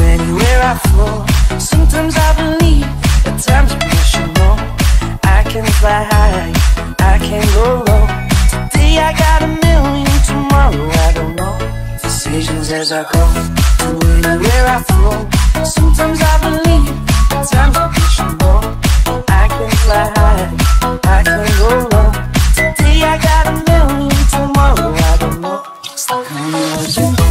anywhere I fall, Sometimes I believe, at times I wish you I can fly high, I can go low. Today I got a million, tomorrow I don't know. Decisions as I go, to anywhere I fall, Sometimes I believe, at times I wish you I can fly high, I can go low. Today I got a million, tomorrow I don't know. Stuck on the